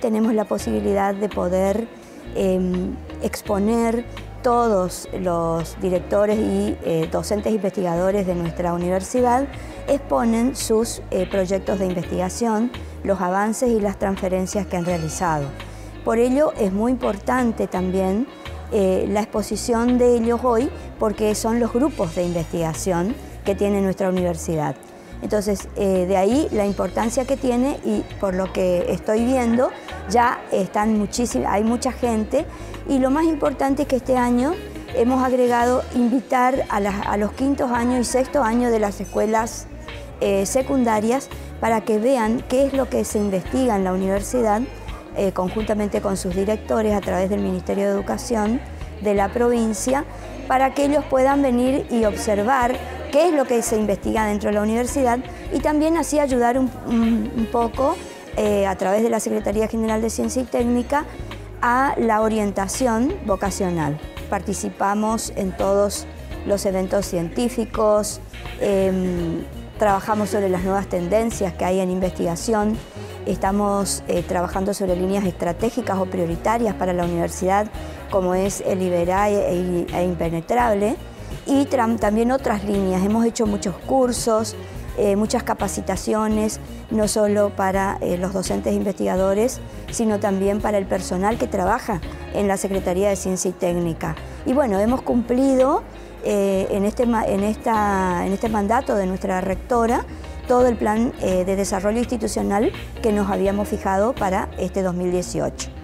tenemos la posibilidad de poder em, exponer todos los directores y eh, docentes investigadores de nuestra universidad exponen sus eh, proyectos de investigación, los avances y las transferencias que han realizado. Por ello es muy importante también eh, la exposición de ellos hoy porque son los grupos de investigación que tiene nuestra universidad. Entonces, de ahí la importancia que tiene y por lo que estoy viendo, ya están hay mucha gente. Y lo más importante es que este año hemos agregado invitar a, los quintos años y sextos años de las escuelas eh, secundarias para que vean qué es lo que se investiga en la universidad eh, conjuntamente con sus directores a través del Ministerio de Educación de la provincia para que ellos puedan venir y observar qué es lo que se investiga dentro de la universidad y también así ayudar un, poco eh, a través de la Secretaría General de Ciencia y Técnica a la orientación vocacional. Participamos en todos los eventos científicos, em, trabajamos sobre las nuevas tendencias que hay en investigación, estamos eh, trabajando sobre líneas estratégicas o prioritarias para la universidad, como es el Iberae e, Impenetrable, y también otras líneas. Hemos hecho muchos cursos, eh, muchas capacitaciones, no solo para eh, los docentes investigadores, sino también para el personal que trabaja en la Secretaría de Ciencia y Técnica. Y bueno, hemos cumplido en, este, en, esta, en este mandato de nuestra rectora todo el plan de desarrollo institucional que nos habíamos fijado para este 2018.